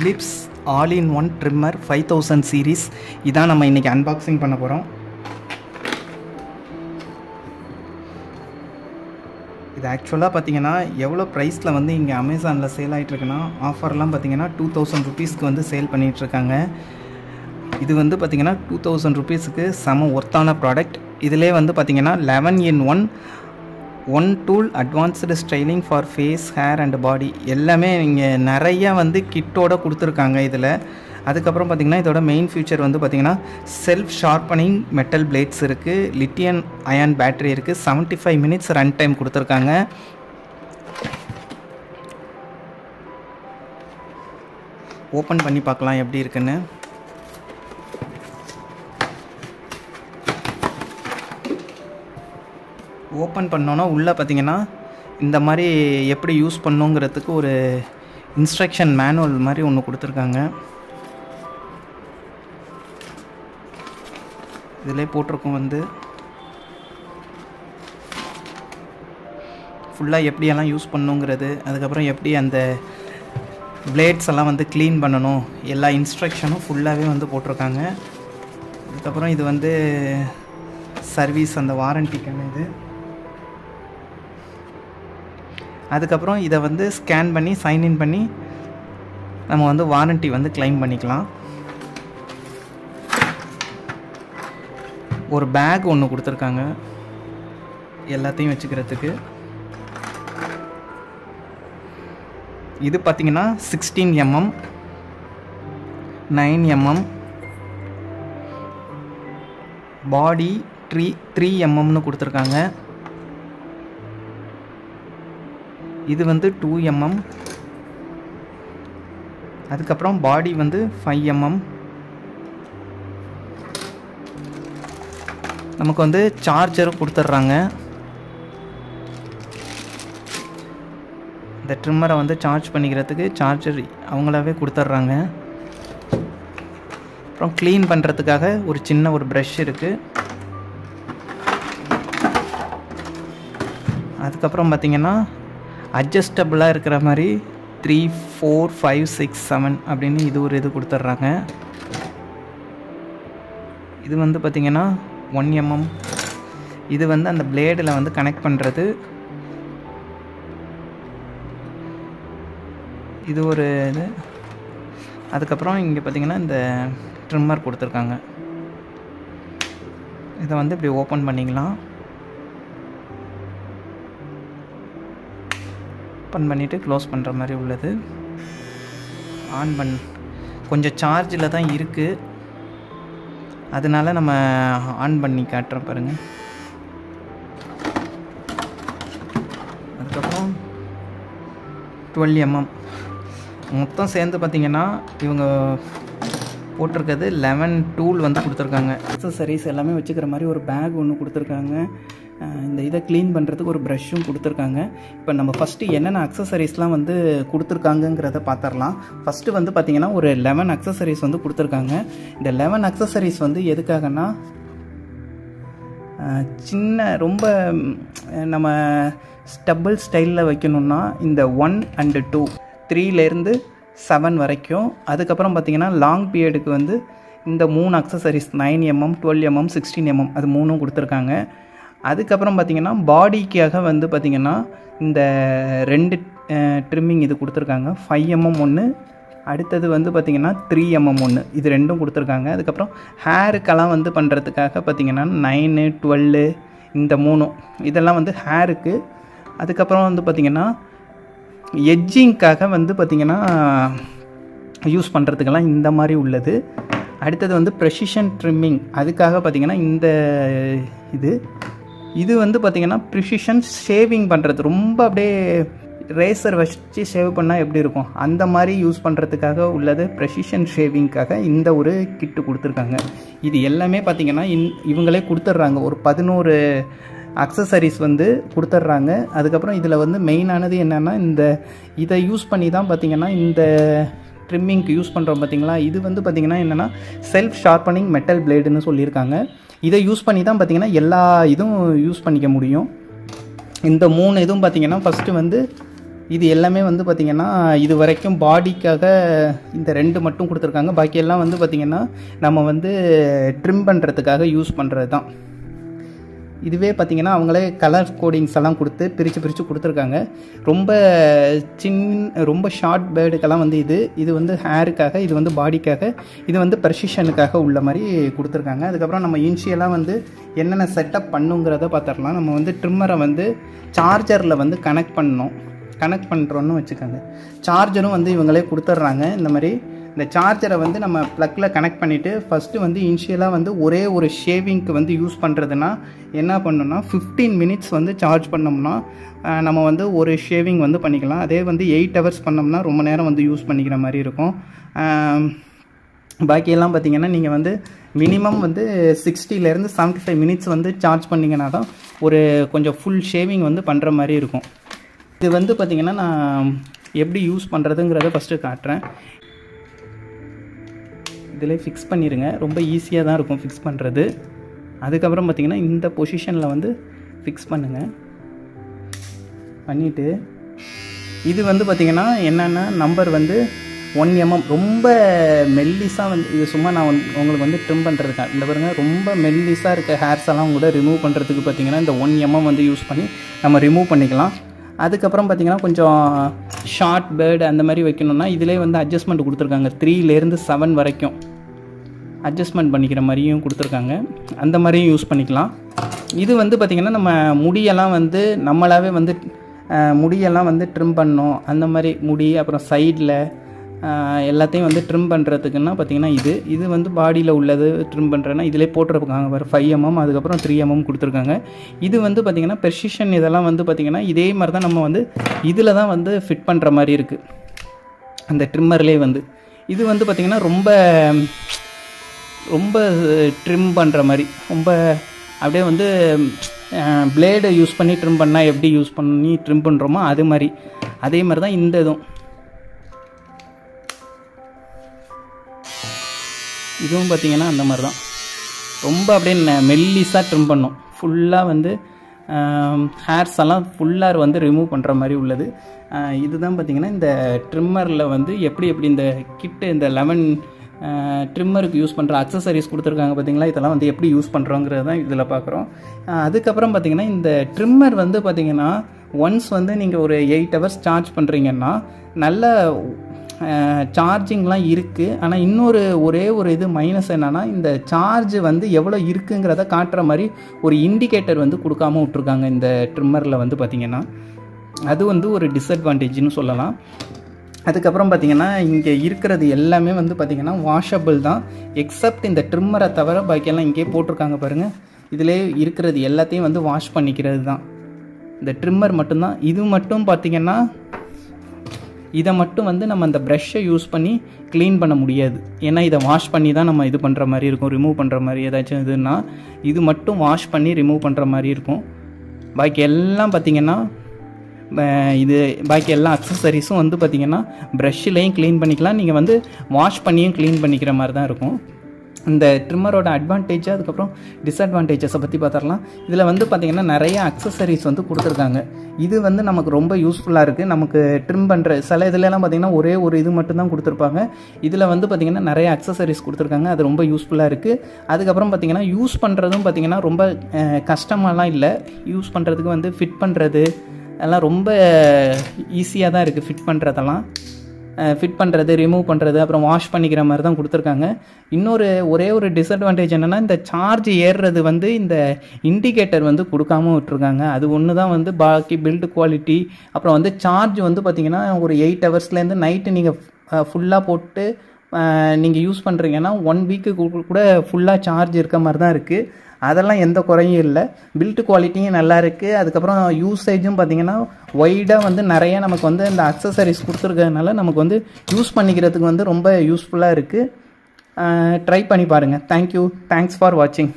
Philips all in one trimmer five thousand series இதான் நம்ம இன்றைக்கி அன்பாக்சிங் பண்ண போகிறோம் இது ஆக்சுவலாக பார்த்தீங்கன்னா எவ்வளோ ப்ரைஸில் வந்து இங்கே அமேசானில் சேல் ஆகிட்டுருக்குன்னா ஆஃபர்லாம் பார்த்தீங்கன்னா டூ தௌசண்ட் ருபீஸ்க்கு வந்து சேல் பண்ணிகிட்ருக்காங்க இது வந்து பார்த்தீங்கன்னா டூ தௌசண்ட் ருபீஸுக்கு செம ஒர்த்தான ப்ராடக்ட் இதிலே வந்து பார்த்தீங்கன்னா eleven in one one tool advanced styling for face hair and body எல்லாமே இங்கே நிறையா வந்து கிட்டோட கொடுத்துருக்காங்க இதில். அதுக்கப்புறம் பார்த்திங்கன்னா இதோட மெயின் ஃபியூச்சர் வந்து பார்த்திங்கன்னா செல்ஃப் ஷார்ப்பனிங் மெட்டல் பிளேட்ஸ் இருக்குது லிட்டியன் அயான் பேட்டரி இருக்குது seventy five minutes run time கொடுத்துருக்காங்க. ஓப்பன் பண்ணி பார்க்கலாம் எப்படி இருக்குன்னு. ஓப்பன் பண்ணோன்னா உள்ளே பார்த்தீங்கன்னா இந்த மாதிரி எப்படி யூஸ் பண்ணுங்கிறதுக்கு ஒரு இன்ஸ்ட்ரக்ஷன் மேனுவல் மாதிரி ஒன்று கொடுத்துருக்காங்க. இதிலே போட்டிருக்கோம் வந்து ஃபுல்லாக எப்படியெல்லாம் யூஸ் பண்ணுங்கிறது அதுக்கப்புறம் எப்படி அந்த பிளேட்ஸ் எல்லாம் வந்து க்ளீன் பண்ணணும் எல்லா இன்ஸ்ட்ரக்ஷனும் ஃபுல்லாகவே வந்து போட்டிருக்காங்க. அதுக்கப்புறம் இது வந்து சர்வீஸ் அந்த வாரண்டிக்கான இது. அதுக்கப்புறம் இதை வந்து ஸ்கேன் பண்ணி சைன்இன் பண்ணி நம்ம வந்து வாரண்ட்டி வந்து கிளைம் பண்ணிக்கலாம். ஒரு பேக் ஒன்று கொடுத்துருக்காங்க. எல்லாத்தையும் வச்சுக்கிறதுக்கு. இது பார்த்திங்கன்னா sixteen mm nine mm body three three எம்எம்னு கொடுத்துருக்காங்க. இது வந்து டூ எம்எம் அதுக்கப்புறம் பாடி வந்து ஃபைவ் எம்எம் நமக்கு வந்து சார்ஜரும் கொடுத்துட்றாங்க. இந்த ட்ரிம்மரை வந்து சார்ஜ் பண்ணிக்கிறதுக்கு சார்ஜர் அவங்களாவே கொடுத்துட்றாங்க. அப்புறம் க்ளீன் பண்ணுறதுக்காக ஒரு சின்ன ஒரு ப்ரஷ் இருக்குது அதுக்கப்புறம் பார்த்திங்கன்னா அட்ஜஸ்டபுளாக இருக்கிற மாதிரி three four five six seven அப்படின்னு இது ஒரு இது கொடுத்துட்றாங்க. இது வந்து பார்த்திங்கன்னா ஒன் எம்எம் இது வந்து அந்த பிளேடில் வந்து கனெக்ட் பண்ணுறது இது ஒரு இது. அதுக்கப்புறம் இங்கே பார்த்திங்கன்னா இந்த ட்ரிம்மர் கொடுத்துருக்காங்க. இதை வந்து இப்படி ஓப்பன் பண்ணிக்கலாம். ஓப்பன் பண்ணிவிட்டு க்ளோஸ் பண்ணுற மாதிரி உள்ளது. ஆன் பண் கொஞ்சம் சார்ஜில் தான் இருக்குது அதனால நம்ம ஆன் பண்ணி காட்டுறோம் பாருங்கள் அதுக்கப்புறம் டுவெல் எம்எம் மொத்தம் சேர்ந்து பார்த்திங்கன்னா இவங்க போட்டிருக்கிறது லெவன் டூல் வந்து கொடுத்துருக்காங்க. அக்சசரிஸ் எல்லாமே வச்சுக்கிற மாதிரி ஒரு பேக் ஒன்று கொடுத்துருக்காங்க. இந்த இதை க்ளீன் பண்ணுறதுக்கு ஒரு ப்ரஷ்ஷும் கொடுத்துருக்காங்க. இப்போ நம்ம ஃபஸ்ட்டு என்னென்ன அக்சசரிஸ்லாம் வந்து கொடுத்துருக்காங்கங்கிறத பார்த்துடலாம் ஃபஸ்ட்டு வந்து பார்த்திங்கன்னா ஒரு லெவன் அக்சசரிஸ் வந்து கொடுத்துருக்காங்க. இந்த லெவன் அக்சசரிஸ் வந்து எதுக்காகனா சின்ன ரொம்ப நம்ம ஸ்டபிள் ஸ்டைலில் வைக்கணுன்னா இந்த ஒன் அண்டு டூ த்ரீலேருந்து செவன் வரைக்கும். அதுக்கப்புறம் பார்த்திங்கன்னா லாங் பீரியடுக்கு வந்து இந்த மூணு accessories nine mm twelve mm sixteen mm அது மூணும் கொடுத்துருக்காங்க. அதுக்கப்புறம் பார்த்திங்கன்னா பாடிக்காக வந்து பார்த்திங்கன்னா இந்த ரெண்டு ட்ரிம்மிங் இது கொடுத்துருக்காங்க. ஃபைவ் எம்எம் ஒன்று அடுத்தது வந்து பார்த்திங்கன்னா த்ரீ எம்எம் mm ஒன்று இது ரெண்டும் கொடுத்துருக்காங்க. அதுக்கப்புறம் ஹேருக்கெல்லாம் வந்து பண்ணுறதுக்காக பார்த்திங்கன்னா நைனு டுவெல்லு இந்த மூணும் இதெல்லாம் வந்து ஹேருக்கு அதுக்கப்புறம் வந்து பார்த்திங்கன்னா எட்ஜிங்க்காக வந்து பார்த்திங்கன்னா யூஸ் பண்ணுறதுக்கெல்லாம் இந்த மாதிரி உள்ளது. அடுத்தது வந்து ப்ரெசிஷன் ட்ரிம்மிங் அதுக்காக பார்த்திங்கன்னா இந்த இது இது வந்து பார்த்திங்கன்னா ப்ரிசிஷன் ஷேவிங் பண்ணுறது ரொம்ப அப்படியே ரேசர் வச்சு ஷேவ் பண்ணால் எப்படி இருக்கும்? அந்த மாதிரி யூஸ் பண்ணுறதுக்காக உள்ளது ப்ரெசிஷன் ஷேவிங்க்காக இந்த ஒரு கிட்டு கொடுத்துருக்காங்க. இது எல்லாமே பார்த்திங்கன்னா இன் இவங்களே கொடுத்துட்றாங்க. ஒரு பதினோரு அக்சசரிஸ் வந்து கொடுத்துட்றாங்க. அதுக்கப்புறம் இதில் வந்து மெயினானது என்னென்னா இந்த இதை யூஸ் பண்ணி தான் பார்த்திங்கன்னா இந்த ட்ரிம்மிங்க்கு யூஸ் பண்ணுறோம் பார்த்திங்களா இது வந்து பார்த்திங்கன்னா என்னென்னா செல்ஃப் ஷார்ப்பனிங் மெட்டல் பிளேடுன்னு சொல்லியிருக்காங்க. இதை யூஸ் பண்ணி தான் பார்த்திங்கன்னா எல்லா இதுவும் யூஸ் பண்ணிக்க முடியும். இந்த மூணு இதுவும் பார்த்திங்கன்னா ஃபஸ்ட்டு வந்து இது எல்லாமே வந்து பார்த்திங்கன்னா இது வரைக்கும் பாடிக்காக இந்த ரெண்டு மட்டும் கொடுத்துருக்காங்க. பாக்கியெல்லாம் வந்து பார்த்திங்கன்னா நம்ம வந்து ட்ரிம் பண்ணுறதுக்காக யூஸ் பண்ணுறது தான் இதுவே பார்த்திங்கன்னா அவங்களே கலர் கோடிங்ஸ் எல்லாம் கொடுத்து பிரித்து பிரித்து கொடுத்துருக்காங்க. ரொம்ப சின் ரொம்ப ஷார்ட் பேர்டுக்கெல்லாம் வந்து இது. இது வந்து ஹேருக்காக இது வந்து பாடிக்காக இது வந்து ப்ரெசிஷனுக்காக உள்ள மாதிரி கொடுத்துருக்காங்க. அதுக்கப்புறம் நம்ம இன்ஷியலாக வந்து என்னென்ன செட்டப் பண்ணுங்கிறத பார்த்துடலாம் நம்ம வந்து ட்ரிம்மரை வந்து சார்ஜரில் வந்து கனெக்ட் பண்ணணும். கனெக்ட் பண்ணுறோன்னு வச்சுக்கோங்க. சார்ஜரும் வந்து இவங்களே கொடுத்துட்றாங்க. இந்த மாதிரி இந்த சார்ஜரை வந்து நம்ம ப்ளக்கில் கனெக்ட் பண்ணிவிட்டு ஃபஸ்ட்டு வந்து இனிஷியலாக வந்து ஒரே ஒரு ஷேவிங்க்கு வந்து யூஸ் பண்ணுறதுனா என்ன பண்ணணும்னா ஃபிஃப்டீன் மினிட்ஸ் வந்து சார்ஜ் பண்ணோம்னா நம்ம வந்து ஒரு ஷேவிங் வந்து பண்ணிக்கலாம். அதே வந்து எயிட் ஹவர்ஸ் பண்ணோம்னா ரொம்ப நேரம் வந்து யூஸ் பண்ணிக்கிற மாதிரி இருக்கும். பாக்கியெல்லாம் பார்த்தீங்கன்னா நீங்கள் வந்து மினிமம் வந்து சிக்ஸ்டிலேருந்து செவன்ட்டி ஃபைவ் மினிட்ஸ் வந்து சார்ஜ் பண்ணிங்கன்னா தான் ஒரு கொஞ்சம் ஃபுல் ஷேவிங் வந்து பண்ணுற மாதிரி இருக்கும். இது வந்து பார்த்திங்கன்னா நான் எப்படி யூஸ் பண்ணுறதுங்கிறத ஃபஸ்ட்டு காட்டுறேன். இதில் ஃபிக்ஸ் பண்ணிடுங்க ரொம்ப ஈஸியாக தான் இருக்கும் ஃபிக்ஸ் பண்ணுறது அதுக்கப்புறம் பார்த்திங்கன்னா இந்த பொசிஷனில் வந்து ஃபிக்ஸ் பண்ணுங்கள் பண்ணிவிட்டு இது வந்து பார்த்திங்கன்னா என்னென்னா நம்பர் வந்து ஒன் எம்எம் ரொம்ப மெல்லிஸாக வந்து இது சும்மா நான் வந்து உங்களுக்கு வந்து ட்ரிம் பண்ணுறதுக்கா இந்த பாருங்கள் ரொம்ப மெல்லிஸாக இருக்க ஹேர்ஸ் எல்லாம் கூட ரிமூவ் பண்ணுறதுக்கு பார்த்திங்கன்னா இந்த ஒன் எம்எம் வந்து யூஸ் பண்ணி நம்ம ரிமூவ் பண்ணிக்கலாம். அதுக்கப்புறம் பார்த்திங்கன்னா கொஞ்சம் ஷார்ட் பேர்டு அந்த மாதிரி வைக்கணும்னா இதிலே வந்து அட்ஜஸ்ட்மெண்ட் கொடுத்துருக்காங்க. த்ரீலேருந்து செவன் வரைக்கும் அட்ஜஸ்ட்மெண்ட் பண்ணிக்கிற மாதிரியும் கொடுத்துருக்காங்க. அந்த மாதிரியும் யூஸ் பண்ணிக்கலாம். இது வந்து பார்த்திங்கன்னா நம்ம முடியெல்லாம் வந்து நம்மளாவே வந்து முடியெல்லாம் வந்து ட்ரிம் பண்ணோம் அந்த மாதிரி முடி அப்புறம் சைடில் எல்லாத்தையும் வந்து ட்ரிம் பண்ணுறதுக்குன்னா பார்த்திங்கன்னா இது. இது வந்து பாடியில் உள்ளது ட்ரிம் பண்ணுறேன்னா இதிலே போட்டிருக்காங்க பாரு. ஃபைவ் எம்எம் அதுக்கப்புறம் த்ரீ எம்எம் கொடுத்துருக்காங்க. இது வந்து பார்த்திங்கன்னா பெர்சிஷன் இதெல்லாம் வந்து பார்த்திங்கன்னா இதே மாதிரி தான் நம்ம வந்து இதில் தான் வந்து ஃபிட் பண்ணுற மாதிரி இருக்குது அந்த ட்ரிம்மர்லேயே வந்து. இது வந்து பார்த்திங்கன்னா ரொம்ப ரொம்ப ட்ரிம் பண்ணுற மாதிரி. ரொம்ப அப்படியே வந்து பிளேடை யூஸ் பண்ணி ட்ரிம் பண்ணால் எப்படி யூஸ் பண்ணி ட்ரிம் பண்ணுறோமோ அது மாதிரி. அதே மாதிரி தான் இந்த இதுவும். இதுவும் பார்த்தீங்கன்னா அந்த மாதிரி தான். ரொம்ப அப்படியே மெல்லிஸாக ட்ரிம் பண்ணும். ஃபுல்லாக வந்து ஹேர்ஸ் எல்லாம் ஃபுல்லாக வந்து ரிமூவ் பண்ணுற மாதிரி உள்ளது. இதுதான் பார்த்திங்கன்னா இந்த ட்ரிம்மரில் வந்து எப்படி எப்படி இந்த கிட்டு இந்த லெமன் ட்ரிம்மருக்கு யூஸ் பண்ணுற அக்சசரிஸ் கொடுத்துருக்காங்க பார்த்தீங்களா? இதெல்லாம் வந்து எப்படி யூஸ் பண்ணுறோங்கிறது தான் இதில் பார்க்குறோம். அதுக்கப்புறம் பார்த்தீங்கன்னா இந்த ட்ரிம்மர் வந்து பார்த்திங்கன்னா ஒன்ஸ் வந்து நீங்கள் ஒரு எயிட் ஹவர்ஸ் சார்ஜ் பண்ணுறீங்கன்னா நல்ல சார்ஜிங்லாம் இருக்குது ஆனால் இன்னொரு ஒரே ஒரு இது மைனஸ் என்னென்னா இந்த சார்ஜ் வந்து எவ்வளோ இருக்குங்கிறத காட்டுற மாதிரி ஒரு இண்டிகேட்டர் வந்து கொடுக்காம விட்ருக்காங்க இந்த ட்ரிம்மரில் வந்து பார்த்திங்கன்னா அது வந்து ஒரு டிஸ்அட்வான்டேஜ்னு சொல்லலாம். அதுக்கப்புறம் பார்த்தீங்கன்னா இங்கே இருக்கிறது எல்லாமே வந்து பார்த்திங்கன்னா வாஷபிள் தான். எக்ஸப்ட் இந்த ட்ரிம்மரை தவிர பாக்கியெல்லாம் இங்கே போட்டிருக்காங்க பாருங்கள் இதிலே இருக்கிறது எல்லாத்தையும் வந்து வாஷ் பண்ணிக்கிறது தான். இந்த ட்ரிம்மர் மட்டும்தான். இது மட்டும் பார்த்திங்கன்னா இதை மட்டும் வந்து நம்ம அந்த ப்ரஷ்ஷை யூஸ் பண்ணி க்ளீன் பண்ண முடியாது. ஏன்னா இதை வாஷ் பண்ணி தான் நம்ம இது பண்ணுற மாதிரி இருக்கும் ரிமூவ் பண்ணுற மாதிரி ஏதாச்சும் இதுன்னா இது மட்டும் வாஷ் பண்ணி ரிமூவ் பண்ணுற மாதிரி இருக்கும். பாக்கி எல்லாம் பார்த்திங்கன்னா இது பாக்கி எல்லா அக்சசரிஸும் வந்து பார்த்திங்கன்னா ப்ரஷ்ஷிலையும் க்ளீன் பண்ணிக்கலாம். நீங்கள் வந்து வாஷ் பண்ணியும் க்ளீன் பண்ணிக்கிற மாதிரி தான் இருக்கும். இந்த ட்ரிம்மரோட அட்வான்டேஜ் அதுக்கப்புறம் டிஸ்அட்வான்டேஜஸை பற்றி பார்த்துடலாம் இதில் வந்து பார்த்திங்கன்னா நிறைய அக்சசரிஸ் வந்து கொடுத்துருக்காங்க. இது வந்து நமக்கு ரொம்ப யூஸ்ஃபுல்லாக இருக்குது நமக்கு ட்ரிம் பண்ணுற சில இதுலலாம் பார்த்திங்கன்னா ஒரே ஒரு இது மட்டும்தான் கொடுத்துருப்பாங்க. இதில் வந்து பார்த்திங்கன்னா நிறைய அக்சசரிஸ் கொடுத்துருக்காங்க. அது ரொம்ப யூஸ்ஃபுல்லாக இருக்குது அதுக்கப்புறம் பார்த்திங்கன்னா யூஸ் பண்ணுறதும் பார்த்திங்கன்னா ரொம்ப கஷ்டமாலாம் இல்லை. யூஸ் பண்ணுறதுக்கு வந்து ஃபிட் பண்ணுறது அதெல்லாம் ரொம்ப ஈஸியாக தான் இருக்குது ஃபிட் பண்ணுறதெல்லாம் ஃபிட் பண்ணுறது ரிமூவ் பண்ணுறது அப்புறம் வாஷ் பண்ணிக்கிற மாதிரி தான் கொடுத்துருக்காங்க. இன்னொரு ஒரே ஒரு டிஸ்அட்வான்டேஜ் என்னென்னா இந்த சார்ஜ் ஏறுறது வந்து இந்த இண்டிகேட்டர் வந்து கொடுக்காம விட்டுருக்காங்க. அது ஒன்று தான் வந்து பாக்கி பில்டு குவாலிட்டி அப்புறம் வந்து சார்ஜ் வந்து பார்த்திங்கன்னா ஒரு எயிட் ஹவர்ஸ்லேருந்து நைட்டு நீங்கள் ஃபுல்லாக போட்டு நீங்கள் யூஸ் பண்ணுறீங்கன்னா ஒன் வீக்கு கூட ஃபுல்லாக சார்ஜ் இருக்க மாதிரி தான் இருக்குது அதெல்லாம் எந்த குறையும் இல்லை. பில்ட் குவாலிட்டியும் நல்லா இருக்குது அதுக்கப்புறம் யூசேஜும் பார்த்தீங்கன்னா ஒய்டாக வந்து நிறைய நமக்கு வந்து இந்த அக்சசரிஸ் கொடுத்துருக்கறதுனால நமக்கு வந்து யூஸ் பண்ணிக்கிறதுக்கு வந்து ரொம்ப யூஸ்ஃபுல்லாக இருக்குது ட்ரை பண்ணி பாருங்கள் தேங்க்யூ தேங்க்ஸ் ஃபார் வாட்சிங்